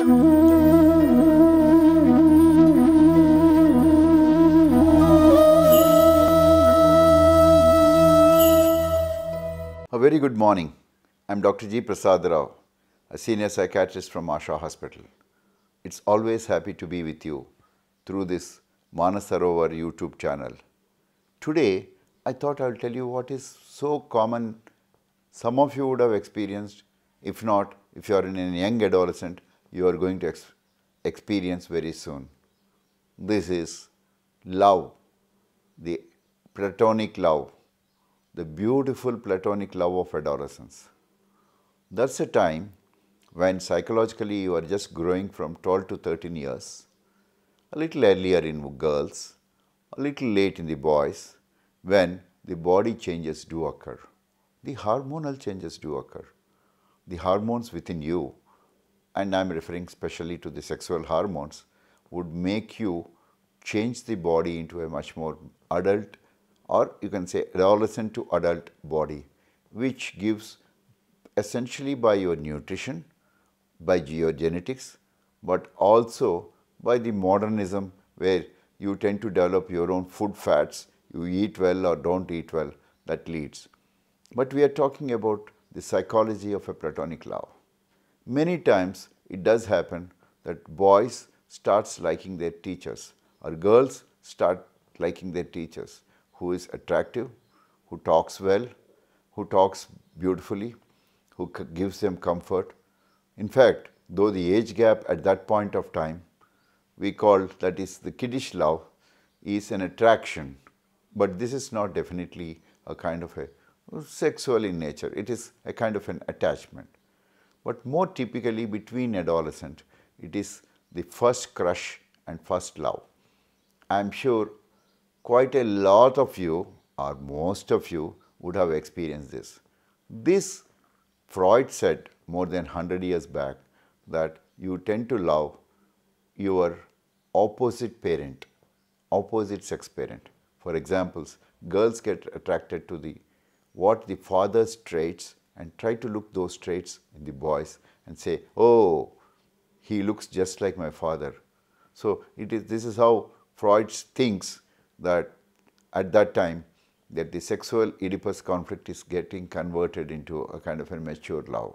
A very good morning. I'm Dr. G. Prasad Rao, a senior psychiatrist from Asha Hospital. It's always happy to be with you through this Manasarovar YouTube channel. Today, I thought I'll tell you what is so common some of you would have experienced. If not, if you are in a young adolescent, you are going to ex- experience very soon. This is love, the platonic love, the beautiful platonic love of adolescence. That's a time when psychologically you are just growing from 12 to 13 years, a little earlier in girls, a little late in the boys, when the body changes do occur. The hormonal changes do occur. The hormones within you, and I'm referring specially to the sexual hormones, would make you change the body into a much more adult or you can say adolescent to adult body, which gives essentially by your nutrition, by your genetics, but also by the modernism where you tend to develop your own food fats, you eat well or don't eat well, that leads. But we are talking about the psychology of a platonic love. Many times it does happen that boys starts liking their teachers or girls start liking their teachers who is attractive, who talks well, who talks beautifully, who gives them comfort. In fact, though the age gap at that point of time we call that is the kiddish love is an attraction, but this is not definitely a kind of a sexual in nature. It is a kind of an attachment. But more typically between adolescent, it is the first crush and first love. I am sure quite a lot of you or most of you would have experienced this. This Freud said more than 100 years back that you tend to love your opposite parent, opposite sex parent. For examples, girls get attracted to the what the father's traits and try to look those traits in the boys and say, oh, he looks just like my father. So it is this is how Freud thinks that at that time that the sexual Oedipus conflict is getting converted into a kind of a mature love.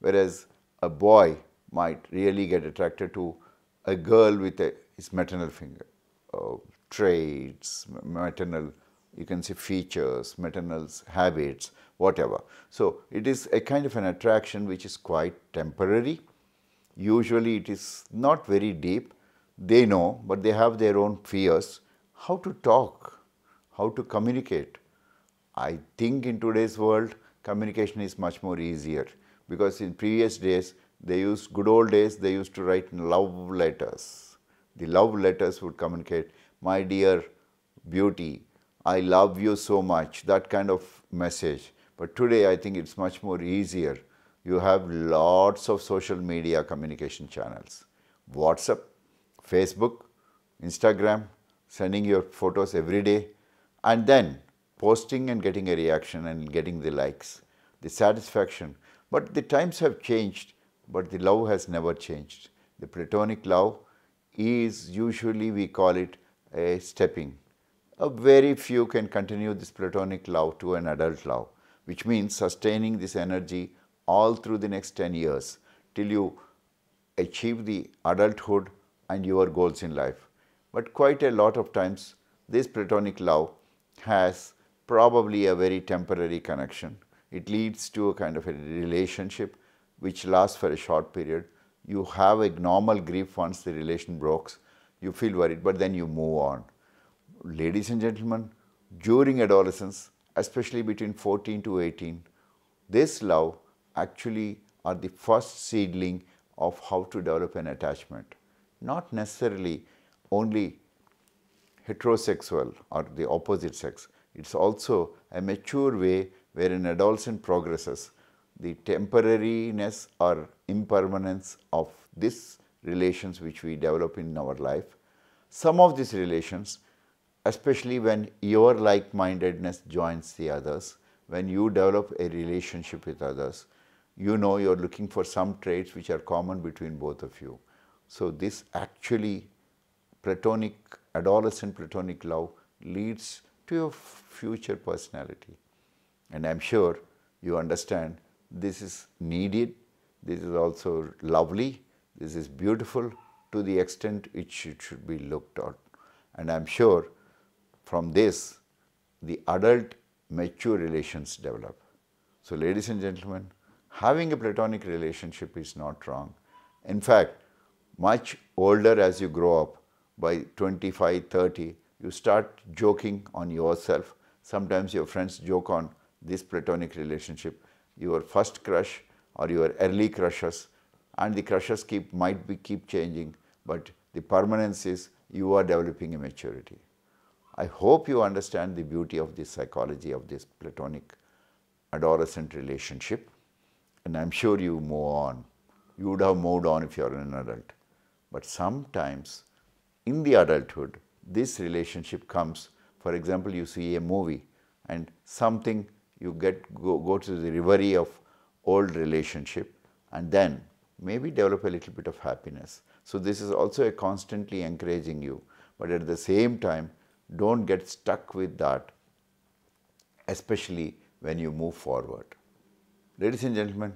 Whereas a boy might really get attracted to a girl with a, his maternal finger, uh, traits, maternal, you can say features, maternal habits, whatever. So it is a kind of an attraction which is quite temporary. Usually it is not very deep. They know, but they have their own fears. How to talk, how to communicate. I think in today's world, communication is much more easier because in previous days, they used good old days, they used to write love letters. The love letters would communicate, my dear beauty, I love you so much, that kind of message. But today I think it's much more easier. You have lots of social media communication channels. WhatsApp, Facebook, Instagram, sending your photos every day, and then posting and getting a reaction and getting the likes, the satisfaction. But the times have changed, but the love has never changed. The platonic love is usually we call it a stepping. A very few can continue this platonic love to an adult love, which means sustaining this energy all through the next 10 years till you achieve the adulthood and your goals in life. But quite a lot of times, this platonic love has probably a very temporary connection. It leads to a kind of a relationship which lasts for a short period. You have a normal grief once the relation breaks. You feel worried, but then you move on. Ladies and gentlemen, during adolescence, especially between 14 to 18, this love actually are the first seedling of how to develop an attachment. Not necessarily only heterosexual or the opposite sex. It's also a mature way where an adolescent progresses. The temporariness or impermanence of these relations which we develop in our life. Some of these relations, especially when your like mindedness joins the others, when you develop a relationship with others, you know you're looking for some traits which are common between both of you. So this actually platonic, adolescent platonic love leads to your future personality. And I'm sure you understand this is needed, this is also lovely, this is beautiful to the extent it should be looked at. And I'm sure from this, the adult mature relations develop. So, ladies and gentlemen, having a platonic relationship is not wrong. In fact, much older as you grow up, by 25, 30, you start joking on yourself. Sometimes your friends joke on this platonic relationship, your first crush or your early crushes, and the crushes keep might be keep changing, but the permanence is you are developing a maturity. I hope you understand the beauty of this psychology of this platonic adolescent relationship, and I'm sure you move on. You would have moved on if you're an adult. But sometimes in the adulthood, this relationship comes. For example, you see a movie and something you get go, go to the reverie of old relationship and then maybe develop a little bit of happiness. So this is also a constantly encouraging you, but at the same time, don't get stuck with that, especially when you move forward. Ladies and gentlemen,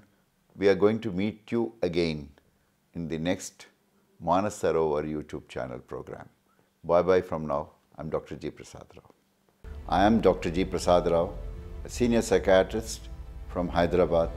we are going to meet you again in the next Manas YouTube channel program. Bye bye from now. I'm Dr. G. Prasad Rao. I am Dr. G. Prasad Rao, a senior psychiatrist from Hyderabad,